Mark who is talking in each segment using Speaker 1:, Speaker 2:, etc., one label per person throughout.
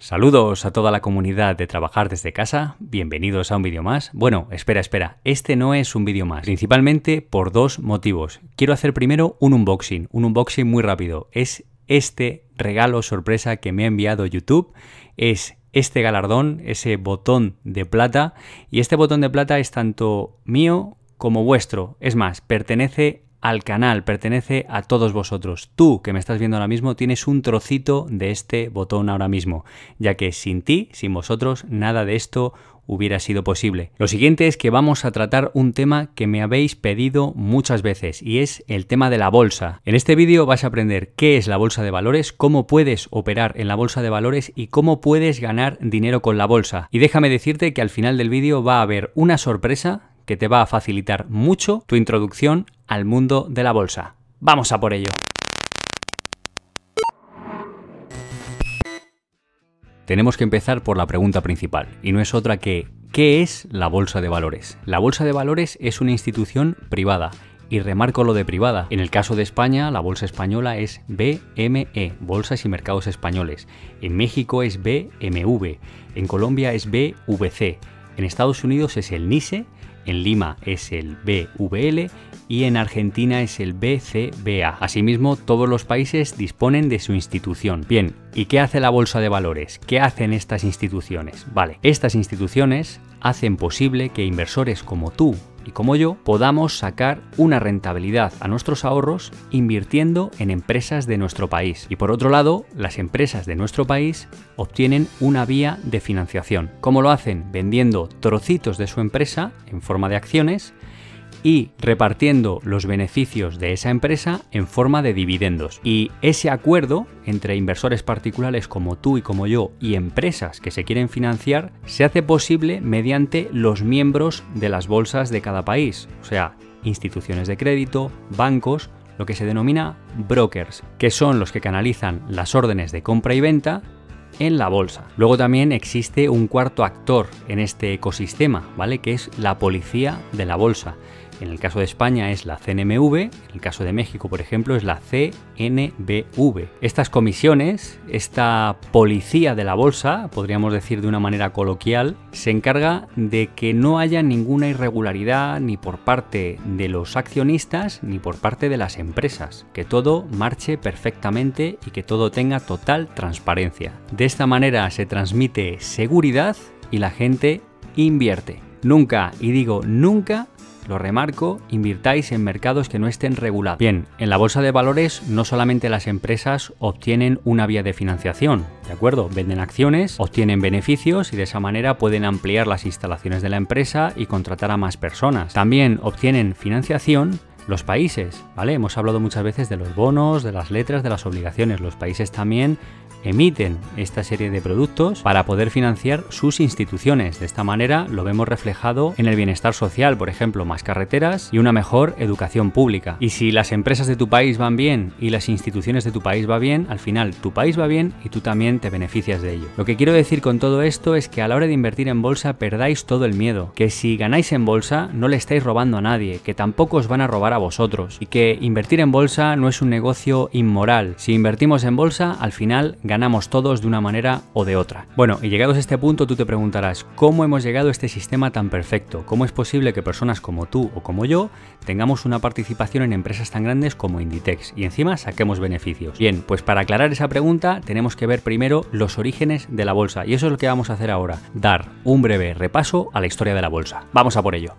Speaker 1: Saludos a toda la comunidad de Trabajar desde casa, bienvenidos a un vídeo más. Bueno, espera, espera, este no es un vídeo más, principalmente por dos motivos. Quiero hacer primero un unboxing, un unboxing muy rápido. Es este regalo sorpresa que me ha enviado YouTube, es este galardón, ese botón de plata, y este botón de plata es tanto mío como vuestro. Es más, pertenece al canal, pertenece a todos vosotros. Tú que me estás viendo ahora mismo tienes un trocito de este botón ahora mismo, ya que sin ti, sin vosotros, nada de esto hubiera sido posible. Lo siguiente es que vamos a tratar un tema que me habéis pedido muchas veces y es el tema de la bolsa. En este vídeo vas a aprender qué es la bolsa de valores, cómo puedes operar en la bolsa de valores y cómo puedes ganar dinero con la bolsa. Y déjame decirte que al final del vídeo va a haber una sorpresa que te va a facilitar mucho tu introducción al mundo de la bolsa. Vamos a por ello. Tenemos que empezar por la pregunta principal, y no es otra que ¿qué es la Bolsa de Valores? La Bolsa de Valores es una institución privada, y remarco lo de privada. En el caso de España, la bolsa española es BME, Bolsas y Mercados Españoles. En México es BMV, en Colombia es BVC, en Estados Unidos es el NISE en Lima es el BVL y en Argentina es el BCBA. Asimismo, todos los países disponen de su institución. Bien, ¿y qué hace la Bolsa de Valores? ¿Qué hacen estas instituciones? Vale, estas instituciones hacen posible que inversores como tú y como yo podamos sacar una rentabilidad a nuestros ahorros invirtiendo en empresas de nuestro país. Y por otro lado, las empresas de nuestro país obtienen una vía de financiación. ¿Cómo lo hacen? Vendiendo trocitos de su empresa en forma de acciones y repartiendo los beneficios de esa empresa en forma de dividendos. Y ese acuerdo entre inversores particulares como tú y como yo y empresas que se quieren financiar se hace posible mediante los miembros de las bolsas de cada país, o sea, instituciones de crédito, bancos, lo que se denomina brokers, que son los que canalizan las órdenes de compra y venta en la bolsa. Luego también existe un cuarto actor en este ecosistema, ¿vale? Que es la policía de la bolsa. En el caso de España es la CNMV, en el caso de México, por ejemplo, es la CNBV. Estas comisiones, esta policía de la bolsa, podríamos decir de una manera coloquial, se encarga de que no haya ninguna irregularidad ni por parte de los accionistas ni por parte de las empresas, que todo marche perfectamente y que todo tenga total transparencia. De esta manera se transmite seguridad y la gente invierte. Nunca, y digo nunca, lo remarco, invirtáis en mercados que no estén regulados. Bien, en la bolsa de valores no solamente las empresas obtienen una vía de financiación, ¿de acuerdo? Venden acciones, obtienen beneficios y de esa manera pueden ampliar las instalaciones de la empresa y contratar a más personas. También obtienen financiación los países, ¿vale? Hemos hablado muchas veces de los bonos, de las letras, de las obligaciones. Los países también emiten esta serie de productos para poder financiar sus instituciones. De esta manera lo vemos reflejado en el bienestar social, por ejemplo, más carreteras y una mejor educación pública. Y si las empresas de tu país van bien y las instituciones de tu país va bien, al final tu país va bien y tú también te beneficias de ello. Lo que quiero decir con todo esto es que a la hora de invertir en bolsa perdáis todo el miedo, que si ganáis en bolsa no le estáis robando a nadie, que tampoco os van a robar a vosotros y que invertir en bolsa no es un negocio inmoral. Si invertimos en bolsa, al final ganamos todos de una manera o de otra. Bueno, y llegados a este punto tú te preguntarás, ¿cómo hemos llegado a este sistema tan perfecto? ¿Cómo es posible que personas como tú o como yo tengamos una participación en empresas tan grandes como Inditex y encima saquemos beneficios? Bien, pues para aclarar esa pregunta tenemos que ver primero los orígenes de la bolsa y eso es lo que vamos a hacer ahora, dar un breve repaso a la historia de la bolsa. Vamos a por ello.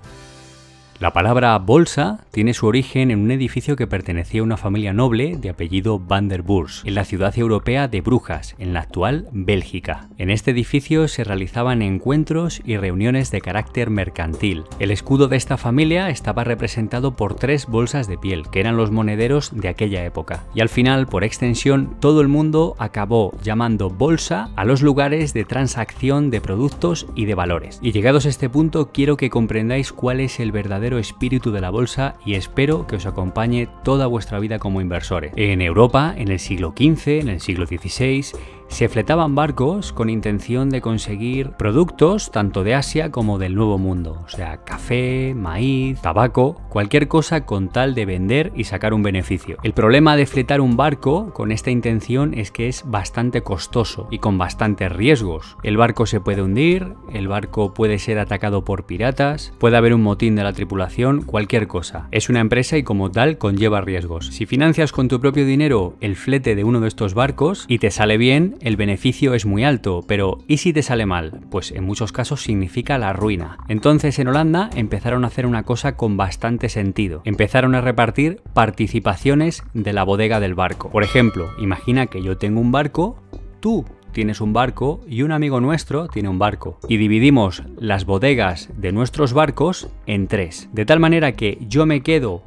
Speaker 1: La palabra bolsa tiene su origen en un edificio que pertenecía a una familia noble de apellido Van der Burs, en la ciudad europea de Brujas, en la actual Bélgica. En este edificio se realizaban encuentros y reuniones de carácter mercantil. El escudo de esta familia estaba representado por tres bolsas de piel, que eran los monederos de aquella época. Y al final, por extensión, todo el mundo acabó llamando bolsa a los lugares de transacción de productos y de valores. Y llegados a este punto, quiero que comprendáis cuál es el verdadero espíritu de la bolsa y espero que os acompañe toda vuestra vida como inversores. En Europa, en el siglo XV, en el siglo XVI, Se fletaban barcos con intención de conseguir productos tanto de Asia como del Nuevo Mundo, o sea, café, maíz, tabaco, cualquier cosa con tal de vender y sacar un beneficio. El problema de fletar un barco con esta intención es que es bastante costoso y con bastantes riesgos. El barco se puede hundir, el barco puede ser atacado por piratas, puede haber un motín de la tripulación, cualquier cosa. Es una empresa y como tal conlleva riesgos. Si financias con tu propio dinero el flete de uno de estos barcos y te sale bien, el beneficio es muy alto, pero ¿y si te sale mal? Pues en muchos casos significa la ruina. Entonces en Holanda empezaron a hacer una cosa con bastante sentido. Empezaron a repartir participaciones de la bodega del barco. Por ejemplo, imagina que yo tengo un barco, tú tienes un barco y un amigo nuestro tiene un barco. Y dividimos las bodegas de nuestros barcos en tres. De tal manera que yo me quedo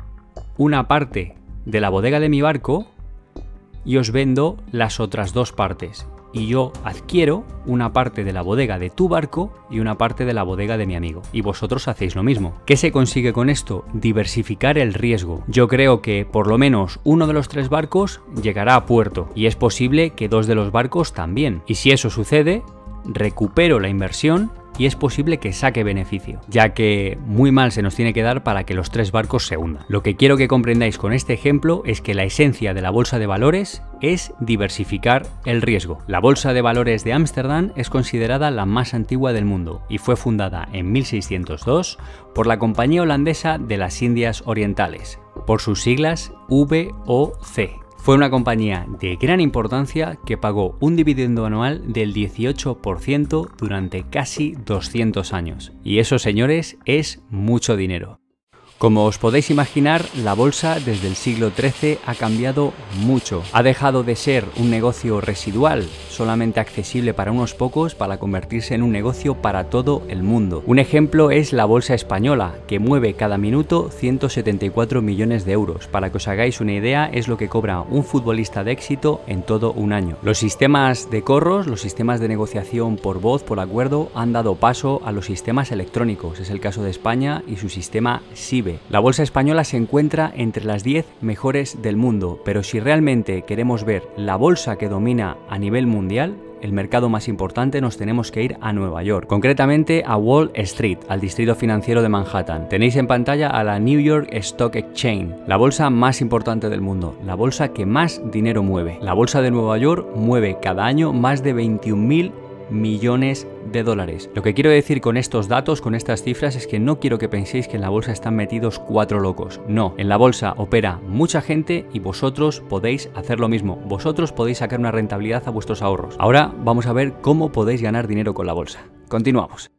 Speaker 1: una parte de la bodega de mi barco y os vendo las otras dos partes y yo adquiero una parte de la bodega de tu barco y una parte de la bodega de mi amigo. Y vosotros hacéis lo mismo. ¿Qué se consigue con esto? Diversificar el riesgo. Yo creo que por lo menos uno de los tres barcos llegará a puerto y es posible que dos de los barcos también. Y si eso sucede, recupero la inversión y es posible que saque beneficio, ya que muy mal se nos tiene que dar para que los tres barcos se hundan. Lo que quiero que comprendáis con este ejemplo es que la esencia de la bolsa de valores es diversificar el riesgo. La bolsa de valores de Ámsterdam es considerada la más antigua del mundo y fue fundada en 1602 por la Compañía Holandesa de las Indias Orientales, por sus siglas VOC, fue una compañía de gran importancia que pagó un dividendo anual del 18% durante casi 200 años. Y eso, señores, es mucho dinero. Como os podéis imaginar, la bolsa desde el siglo XIII ha cambiado mucho. Ha dejado de ser un negocio residual, solamente accesible para unos pocos, para convertirse en un negocio para todo el mundo. Un ejemplo es la bolsa española, que mueve cada minuto 174 millones de euros. Para que os hagáis una idea, es lo que cobra un futbolista de éxito en todo un año. Los sistemas de corros, los sistemas de negociación por voz, por acuerdo, han dado paso a los sistemas electrónicos. Es el caso de España y su sistema SIBE la bolsa española se encuentra entre las 10 mejores del mundo, pero si realmente queremos ver la bolsa que domina a nivel mundial, el mercado más importante, nos tenemos que ir a Nueva York, concretamente a Wall Street, al distrito financiero de Manhattan. Tenéis en pantalla a la New York Stock Exchange, la bolsa más importante del mundo, la bolsa que más dinero mueve. La bolsa de Nueva York mueve cada año más de 21.000 millones de dólares. Lo que quiero decir con estos datos, con estas cifras, es que no quiero que penséis que en la bolsa están metidos cuatro locos. No, en la bolsa opera mucha gente y vosotros podéis hacer lo mismo. Vosotros podéis sacar una rentabilidad a vuestros ahorros. Ahora vamos a ver cómo podéis ganar dinero con la bolsa. Continuamos.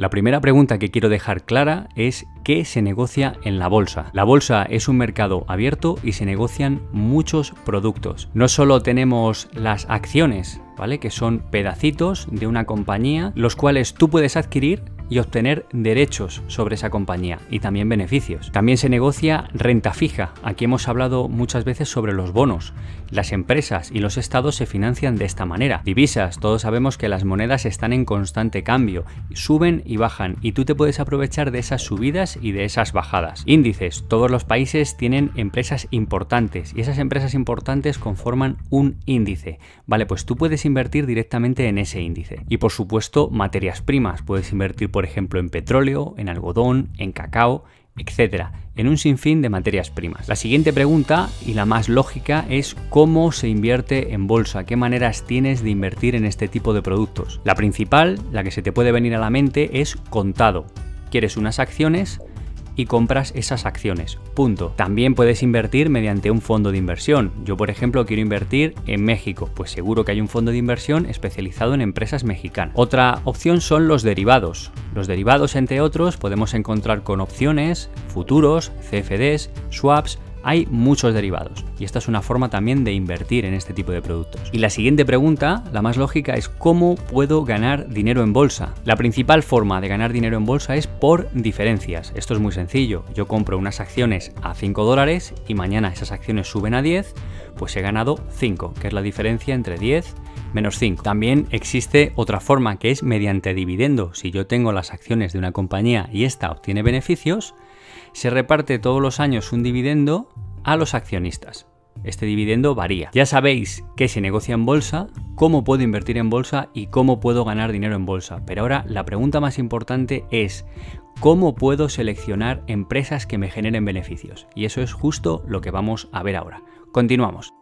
Speaker 1: La primera pregunta que quiero dejar clara es qué se negocia en la bolsa. La bolsa es un mercado abierto y se negocian muchos productos. No solo tenemos las acciones, ¿vale? Que son pedacitos de una compañía, los cuales tú puedes adquirir y obtener derechos sobre esa compañía y también beneficios. También se negocia renta fija. Aquí hemos hablado muchas veces sobre los bonos. Las empresas y los estados se financian de esta manera. Divisas, todos sabemos que las monedas están en constante cambio, suben y bajan y tú te puedes aprovechar de esas subidas y de esas bajadas. Índices, todos los países tienen empresas importantes y esas empresas importantes conforman un índice. Vale, pues tú puedes invertir directamente en ese índice. Y por supuesto, materias primas, puedes invertir por por ejemplo en petróleo, en algodón, en cacao, etcétera, en un sinfín de materias primas. La siguiente pregunta, y la más lógica, es cómo se invierte en bolsa, qué maneras tienes de invertir en este tipo de productos. La principal, la que se te puede venir a la mente, es contado. Quieres unas acciones, y compras esas acciones. Punto. También puedes invertir mediante un fondo de inversión. Yo, por ejemplo, quiero invertir en México. Pues seguro que hay un fondo de inversión especializado en empresas mexicanas. Otra opción son los derivados. Los derivados, entre otros, podemos encontrar con opciones, futuros, CFDs, swaps, hay muchos derivados y esta es una forma también de invertir en este tipo de productos. Y la siguiente pregunta, la más lógica, es ¿cómo puedo ganar dinero en bolsa? La principal forma de ganar dinero en bolsa es por diferencias. Esto es muy sencillo. Yo compro unas acciones a 5 dólares y mañana esas acciones suben a 10, pues he ganado 5, que es la diferencia entre 10 menos 5. También existe otra forma que es mediante dividendo. Si yo tengo las acciones de una compañía y esta obtiene beneficios, se reparte todos los años un dividendo a los accionistas. Este dividendo varía. Ya sabéis qué se negocia en bolsa, cómo puedo invertir en bolsa y cómo puedo ganar dinero en bolsa. Pero ahora la pregunta más importante es, ¿cómo puedo seleccionar empresas que me generen beneficios? Y eso es justo lo que vamos a ver ahora. Continuamos.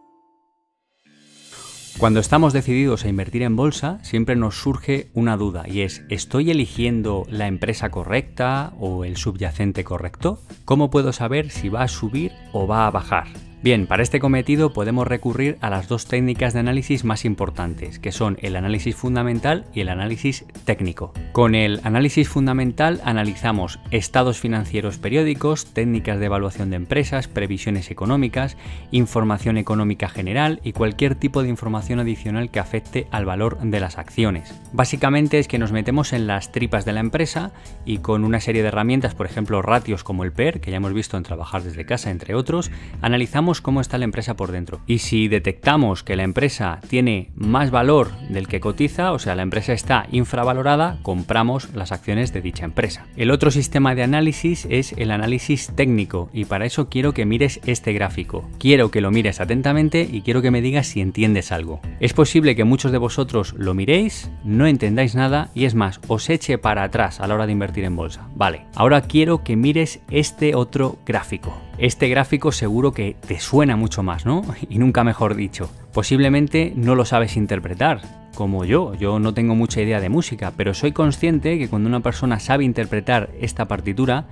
Speaker 1: Cuando estamos decididos a invertir en bolsa, siempre nos surge una duda y es, ¿estoy eligiendo la empresa correcta o el subyacente correcto? ¿Cómo puedo saber si va a subir o va a bajar? Bien, para este cometido podemos recurrir a las dos técnicas de análisis más importantes, que son el análisis fundamental y el análisis técnico. Con el análisis fundamental analizamos estados financieros periódicos, técnicas de evaluación de empresas, previsiones económicas, información económica general y cualquier tipo de información adicional que afecte al valor de las acciones. Básicamente es que nos metemos en las tripas de la empresa y con una serie de herramientas, por ejemplo ratios como el PER, que ya hemos visto en trabajar desde casa, entre otros, analizamos cómo está la empresa por dentro. Y si detectamos que la empresa tiene más valor del que cotiza, o sea, la empresa está infravalorada, compramos las acciones de dicha empresa. El otro sistema de análisis es el análisis técnico y para eso quiero que mires este gráfico. Quiero que lo mires atentamente y quiero que me digas si entiendes algo. Es posible que muchos de vosotros lo miréis, no entendáis nada y es más, os eche para atrás a la hora de invertir en bolsa. Vale, ahora quiero que mires este otro gráfico. Este gráfico seguro que te suena mucho más, ¿no? Y nunca mejor dicho. Posiblemente no lo sabes interpretar, como yo. Yo no tengo mucha idea de música, pero soy consciente que cuando una persona sabe interpretar esta partitura,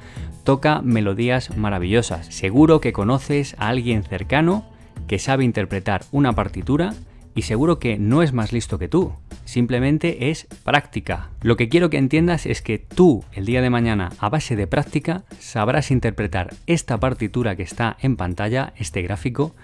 Speaker 1: toca melodías maravillosas. Seguro que conoces a alguien cercano que sabe interpretar una partitura y seguro que no es más listo que tú, simplemente es práctica. Lo que quiero que entiendas es que tú, el día de mañana, a base de práctica, sabrás interpretar esta partitura que está en pantalla, este gráfico,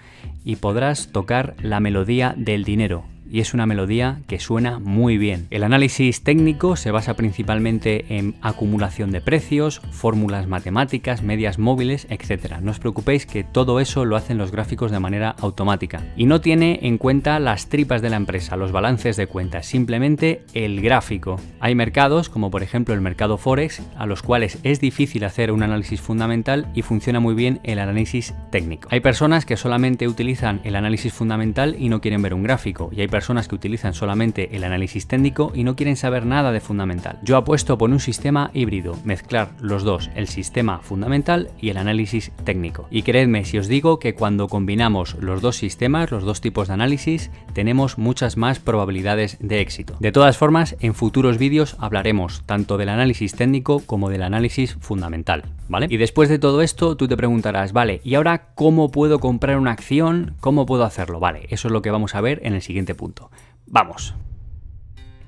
Speaker 1: y podrás tocar la melodía del dinero, y es una melodía que suena muy bien. El análisis técnico se basa principalmente en acumulación de precios, fórmulas matemáticas, medias móviles, etc. No os preocupéis que todo eso lo hacen los gráficos de manera automática y no tiene en cuenta las tripas de la empresa, los balances de cuentas, simplemente el gráfico. Hay mercados, como por ejemplo el mercado Forex, a los cuales es difícil hacer un análisis fundamental y funciona muy bien el análisis técnico. Hay personas que solamente utilizan el análisis fundamental y no quieren ver un gráfico y hay personas que utilizan solamente el análisis técnico y no quieren saber nada de fundamental. Yo apuesto por un sistema híbrido, mezclar los dos, el sistema fundamental y el análisis técnico. Y creedme si os digo que cuando combinamos los dos sistemas, los dos tipos de análisis, tenemos muchas más probabilidades de éxito. De todas formas, en futuros vídeos hablaremos tanto del análisis técnico como del análisis fundamental, ¿vale? Y después de todo esto, tú te preguntarás, vale, ¿y ahora cómo puedo comprar una acción? ¿Cómo puedo hacerlo? Vale, eso es lo que vamos a ver en el siguiente punto. Vamos.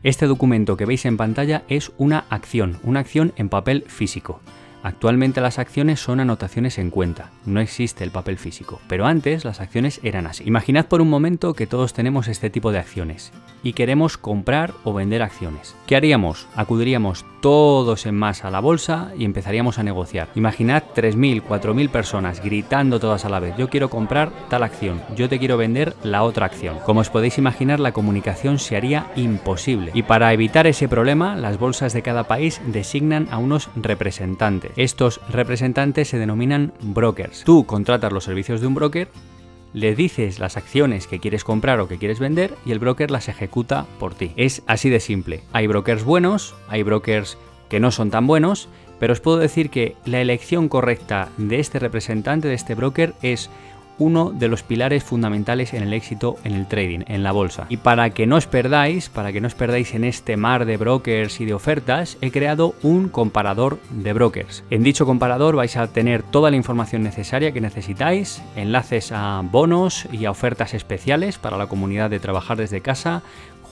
Speaker 1: Este documento que veis en pantalla es una acción, una acción en papel físico. Actualmente las acciones son anotaciones en cuenta, no existe el papel físico, pero antes las acciones eran así. Imaginad por un momento que todos tenemos este tipo de acciones y queremos comprar o vender acciones. ¿Qué haríamos? Acudiríamos todos en masa a la bolsa y empezaríamos a negociar. Imaginad 3.000, 4.000 personas gritando todas a la vez, yo quiero comprar tal acción, yo te quiero vender la otra acción. Como os podéis imaginar, la comunicación se haría imposible. Y para evitar ese problema, las bolsas de cada país designan a unos representantes. Estos representantes se denominan brokers. Tú contratas los servicios de un broker, le dices las acciones que quieres comprar o que quieres vender y el broker las ejecuta por ti. Es así de simple. Hay brokers buenos, hay brokers que no son tan buenos, pero os puedo decir que la elección correcta de este representante, de este broker, es uno de los pilares fundamentales en el éxito en el trading, en la bolsa. Y para que no os perdáis, para que no os perdáis en este mar de brokers y de ofertas, he creado un comparador de brokers. En dicho comparador vais a tener toda la información necesaria que necesitáis, enlaces a bonos y a ofertas especiales para la comunidad de trabajar desde casa,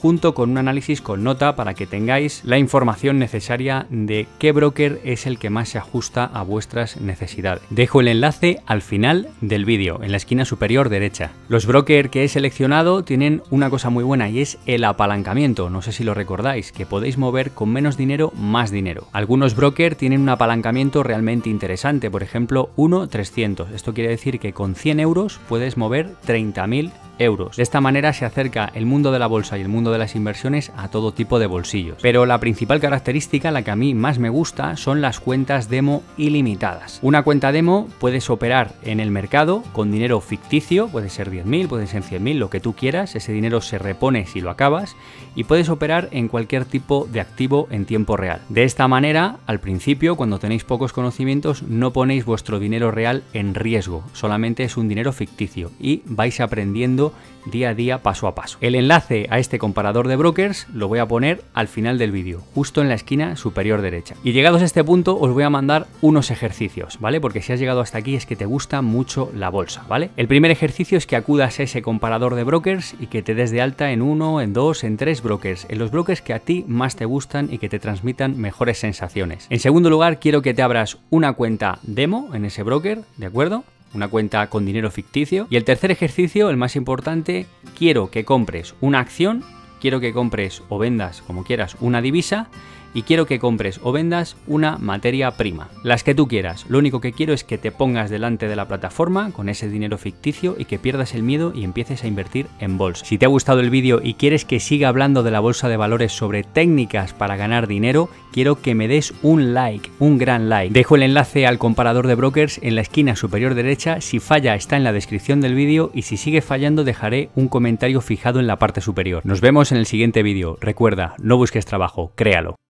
Speaker 1: junto con un análisis con nota para que tengáis la información necesaria de qué broker es el que más se ajusta a vuestras necesidades. Dejo el enlace al final del vídeo, en la esquina superior derecha. Los brokers que he seleccionado tienen una cosa muy buena y es el apalancamiento, no sé si lo recordáis, que podéis mover con menos dinero más dinero. Algunos brokers tienen un apalancamiento realmente interesante, por ejemplo 1-300. Esto quiere decir que con 100 euros puedes mover 30.000 euros. De esta manera se acerca el mundo de la bolsa y el mundo de las inversiones a todo tipo de bolsillos. Pero la principal característica, la que a mí más me gusta, son las cuentas demo ilimitadas. Una cuenta demo puedes operar en el mercado con dinero ficticio, puede ser 10.000, puede ser 100.000, lo que tú quieras, ese dinero se repone si lo acabas y puedes operar en cualquier tipo de activo en tiempo real. De esta manera, al principio, cuando tenéis pocos conocimientos, no ponéis vuestro dinero real en riesgo, solamente es un dinero ficticio y vais día a día, paso a paso. El enlace a este comparador de brokers lo voy a poner al final del vídeo, justo en la esquina superior derecha. Y llegados a este punto os voy a mandar unos ejercicios, ¿vale? Porque si has llegado hasta aquí es que te gusta mucho la bolsa, ¿vale? El primer ejercicio es que acudas a ese comparador de brokers y que te des de alta en uno, en dos, en tres brokers, en los brokers que a ti más te gustan y que te transmitan mejores sensaciones. En segundo lugar, quiero que te abras una cuenta demo en ese broker, ¿de acuerdo? Una cuenta con dinero ficticio. Y el tercer ejercicio, el más importante, quiero que compres una acción, quiero que compres o vendas, como quieras, una divisa y quiero que compres o vendas una materia prima. Las que tú quieras. Lo único que quiero es que te pongas delante de la plataforma con ese dinero ficticio y que pierdas el miedo y empieces a invertir en bolsa. Si te ha gustado el vídeo y quieres que siga hablando de la bolsa de valores sobre técnicas para ganar dinero, quiero que me des un like, un gran like. Dejo el enlace al comparador de brokers en la esquina superior derecha. Si falla está en la descripción del vídeo y si sigue fallando dejaré un comentario fijado en la parte superior. Nos vemos en el siguiente vídeo. Recuerda, no busques trabajo, créalo.